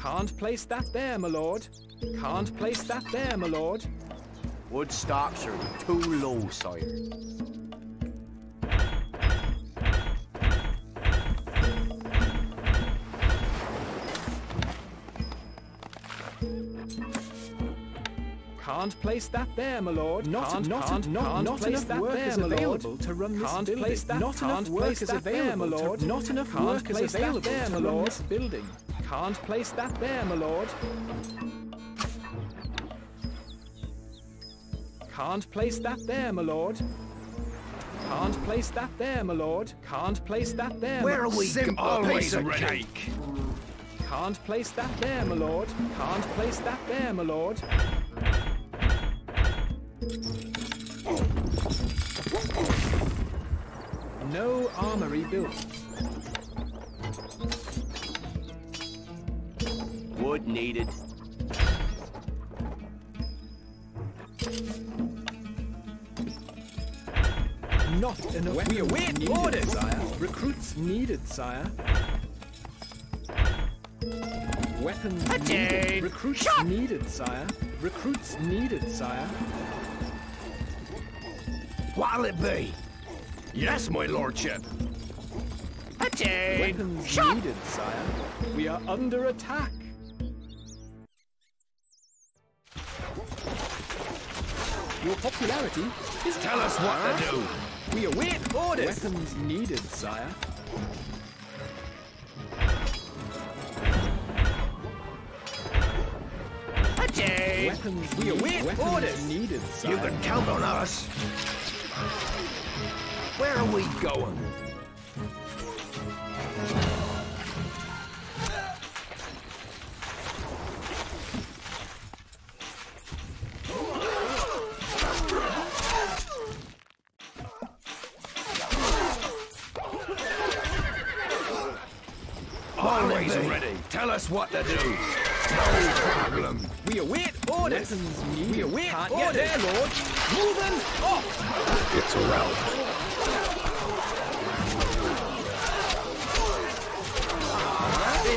Can't place that there, my lord. Can't place that there, my lord. Wood stocks are too low, sire. Can't place that there, my lord. Not, can't, not, can't, not, can't not enough that workers available to run this can't building. Place that, not can't enough place workers available there, my to- lord. not enough can't workers available there, to my run lord. this building. Can't place that there, my lord. Can't place that there, my lord. Can't place that there, my lord. Can't place that there. Where are we? Simple Always piece of ready. cake. Can't place that there, my lord. Can't place that there, my lord. No armory built. Wood needed. Not enough. We await needed, orders, sire. Recruits needed, sire. Weapons needed. Recruits needed, sire. Recruits needed, sire. What'll it be? Yes, my lordship. Weapons needed, sire. We are under attack. Your popularity is Tell us what to do. We await orders. Weapons needed, sire. Weapons we await orders. needed, sire. You can count on us. Where are we going? Always ready. Tell us what to do. No problem. We await orders. We await Can't orders. Get there, Lord. Moving off. It's a rout.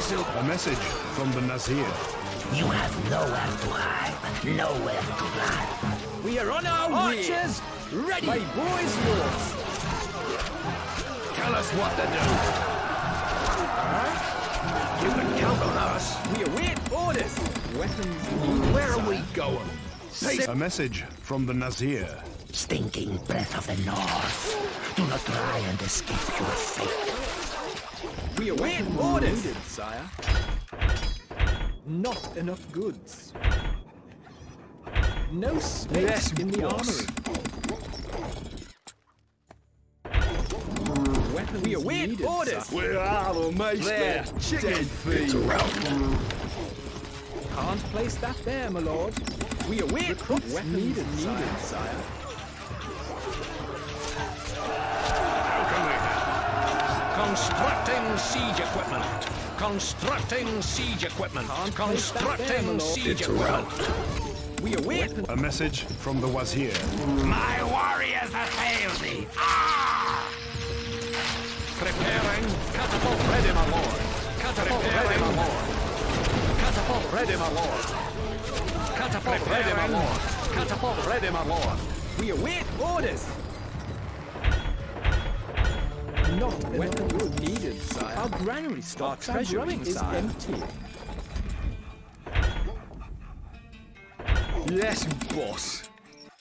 A message from the Nizar. You have nowhere to hide, nowhere to run. We are on our way. Archers, ready. My boys, lords. Tell us what to do. You can count on us. We await orders. Weapons. Where are we going? Peace. A message from the Nizar. Stinking breath of the north. Do not try and escape your fate. We await orders. Needed, sire. Not enough goods. No space Yes, in the armory. Weapons we await needed, orders. We are almost there. Chicken feed. It's a rout. Can't place that there, my lord. We await recruits weapons needed, needed, sire. Constructing siege equipment. Constructing siege equipment. Can't place that there, Constructing lord. siege It's a equipment. We await. A message from the Wazir. My warriors have failed me. Ah! Preparing. Catapult ready, my lord. Catapult ready, my lord. Catapult ready, my lord. Catapult ready, my lord. Catapult ready, my lord. We await orders. Not when good needed, sire. Our granary are treasury is sire. empty. Yes, boss.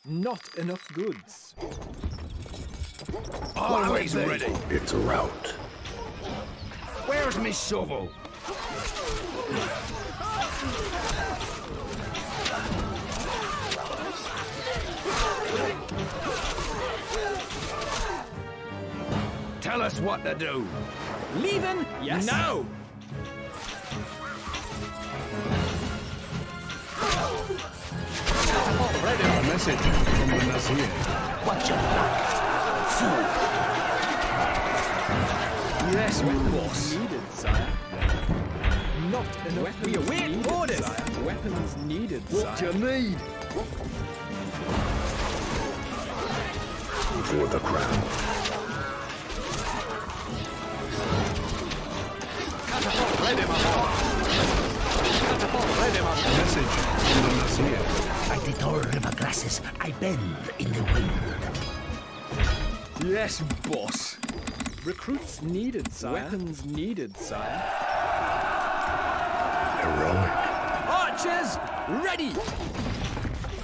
Not enough goods. Always ready. It's a rout. Where's me shovel? Tell us what to do. Leaving? Yes. No! A message from the Nizar. Watch your back, fool. Yes, boss. Needed, sire. Not enough. Weapons we await needed, orders. Sire. Weapons needed, What sire. you need? For the crown. ready, my lord. Catapult ready, my lord. Message from the Nizar. Like the tall river grasses, I bend in the wind. Yes, boss. Recruits needed, sire. Weapons needed, sire. Heroic. Archers, ready!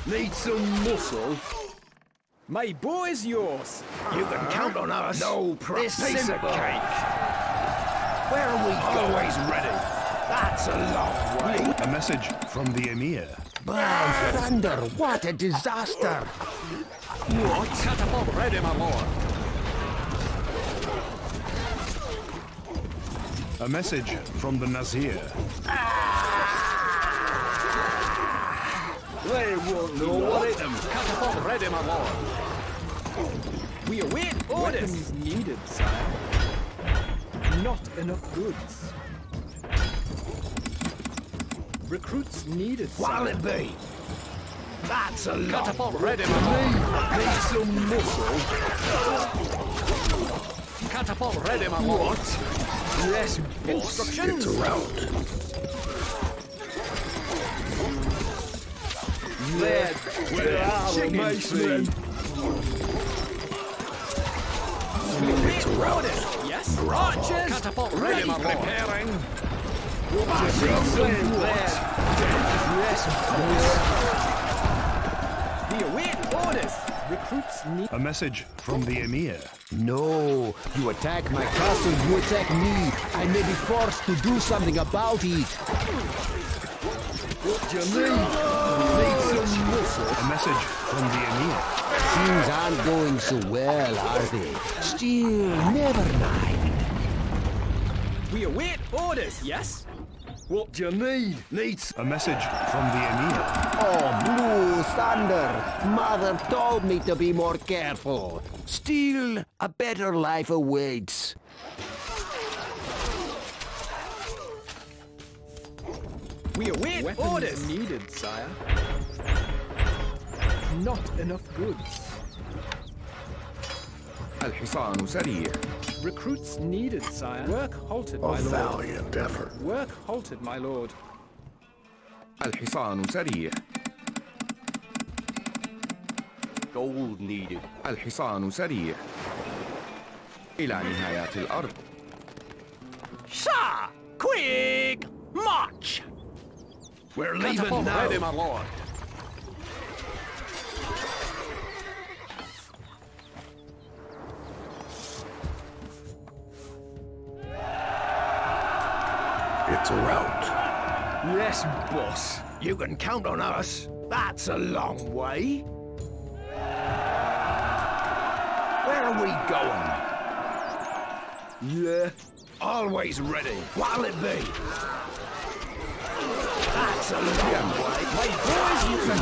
Need some muscle? My bow is yours. You can count on us. No problem. This piece of simple. cake. Where are we Always ready. That's a long way. A message from the Emir. By thunder, what a disaster! What? Catapult ready, my lord. A message from the Nizar. They won't know what it Catapult ready, my lord. We await orders. Weapons needed, sire. Not enough goods. Recruits needed, What'll it be? That's a lot. Catapult ready, my lord. Need some muscle. Catapult ready, my lord. Yes. Instructions. There, where are? We await orders. Yes, archers. Catapult ready. Preparing. Yes, boss. Recruits need. A message from the Emir. No, you attack my castle, you attack me. I may be forced to do something about it. What do you need? Need some muscle. A message from the Emir. Things aren't going so well, are they? Still, never mind. We await orders. Yes. What do you need? Needs. A message from the Emir. Oh, Blue Thunder! Mother told me to be more careful. Still, a better life awaits. We await Weapons orders. needed, sire. Not enough goods. الحصان سريع. Recruits needed, sire. Work halted, my lord. valiant effort. Work halted, my lord. الحصان سريع. Gold needed. الحصان سريع. إلى نهايات الأرض. Sir! Quick! March! We're leaving Catapult now. ready, my lord. Yes, boss. You can count on us. That's a long way. Where are we going? Yeah. Always ready. What'll it be? That's a long way. My boys, you can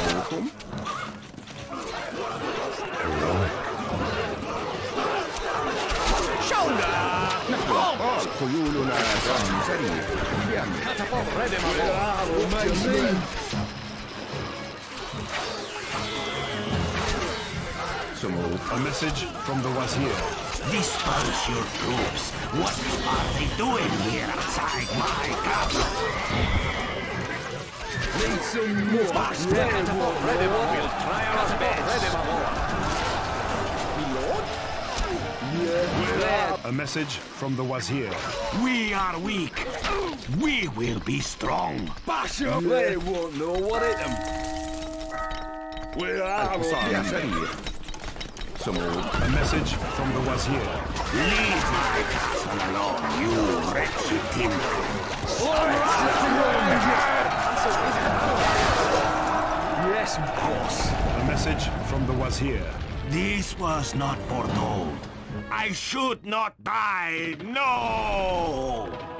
خيولنا سهم سريع بأمر Catapult ready, my lord. سمو A message from the Wazir. Disperse your troops. What are they doing here outside my castle? Need some more. Catapult ready, my lord. Catapult ready, my A message from the Wazir. We are weak. We will be strong. Bash. They won't know what hit them. We are yes, anyway. Some old. A message from the Wazir. Leave my castle alone, you wretched timber. Yes, of course. A message from the Wazir. This was not foretold. I should not die. No!